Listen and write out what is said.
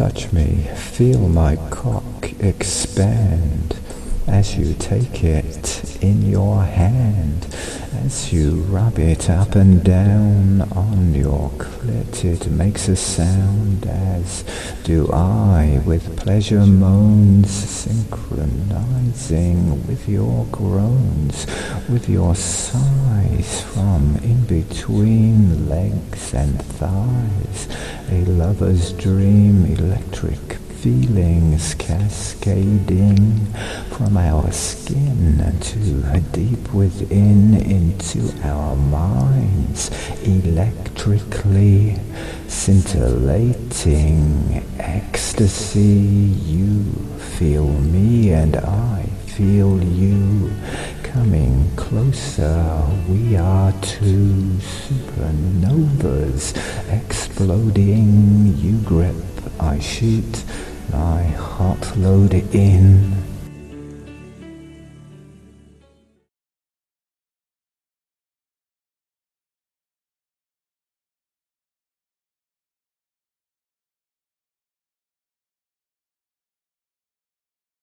Touch me, feel my cock expand as you take it in your hand, as you rub it up and down on your clit, it makes a sound, as do I, with pleasure moans, synchronizing with your groans, with your sighs from in between legs and thighs, a lover's dream, electric feelings cascading from our skin to deep within into our minds, electrically scintillating ecstasy. You feel me and I feel you coming closer. We are two supernovas exploding. You grip, I shoot. My heart load it in